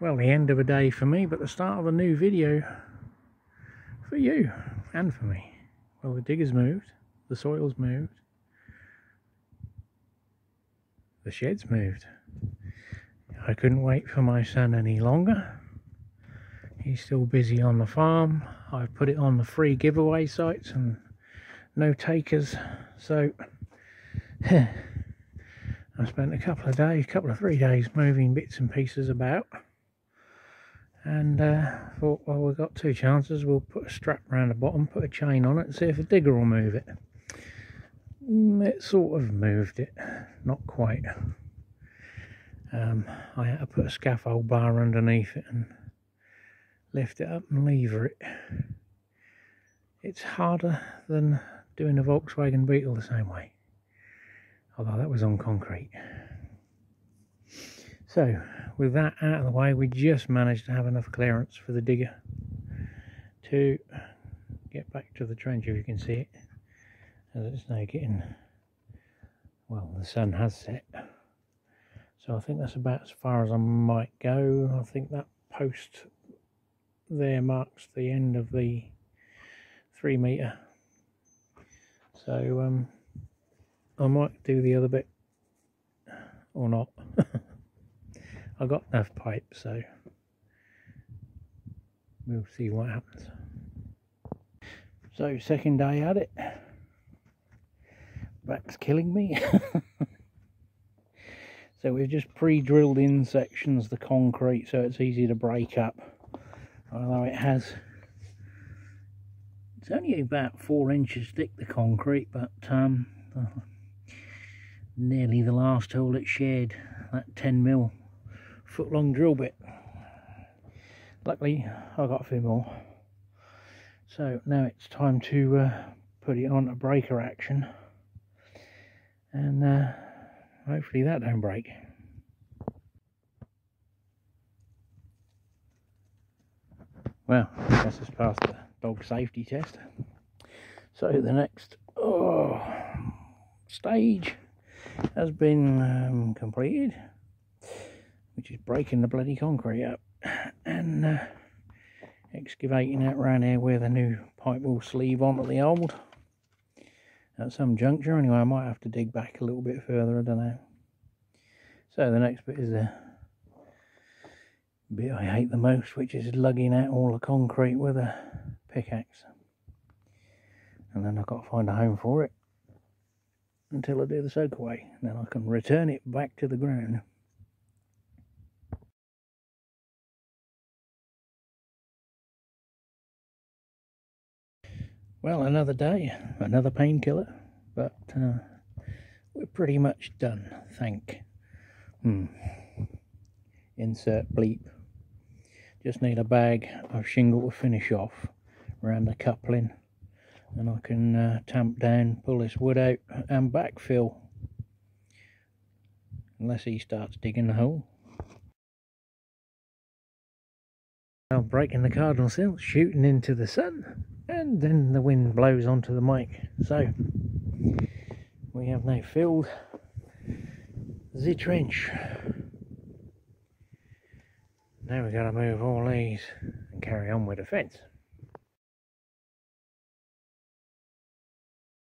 well, the end of a day for me, but the start of a new video for you and for me. Well, the digger's moved, the soil's moved, the shed's moved. I couldn't wait for my son any longer. He's still busy on the farm. I've put it on the free giveaway sites and no takers. So I spent a couple of days, a couple of three days moving bits and pieces about. And uh, thought, well, we've got two chances. We'll put a strap around the bottom, put a chain on it, and see if a digger will move it. Mm, it sort of moved it, not quite. Um, I had to put a scaffold bar underneath it and lift it up and lever it. It's harder than doing a Volkswagen Beetle the same way. Although that was on concrete. So, with that out of the way, we just managed to have enough clearance for the digger to get back to the trench if you can see it. As it's now getting, well, the sun has set. So I think that's about as far as I might go. I think that post there marks the end of the three meter. So um, I might do the other bit or not. I got enough pipe, so we'll see what happens. So second day at it. Back's killing me. so we've just pre-drilled in sections the concrete so it's easy to break up. Although it has it's only about four inches thick the concrete but um, nearly the last hole it shared that 10 mil foot long drill bit. Luckily I got a few more. So now it's time to uh, put it on a breaker action. And uh, hopefully that don't break. Well this has passed the dog safety test. So the next oh, stage has been um, completed which is breaking the bloody concrete up. And uh, excavating out around here where the new pipe will sleeve onto the old. At some juncture anyway I might have to dig back a little bit further I don't know so the next bit is the bit I hate the most which is lugging out all the concrete with a pickaxe. And then I've got to find a home for it until I do the soak away. Then I can return it back to the ground Well, another day, another painkiller, but uh, we're pretty much done, thank. Hmm. Insert bleep. Just need a bag of shingle to finish off around the coupling, and I can uh, tamp down, pull this wood out, and backfill. Unless he starts digging the hole. Now breaking the cardinal seal, shooting into the sun and then the wind blows onto the mic. So we have now filled the trench. Now we've got to move all these and carry on with the fence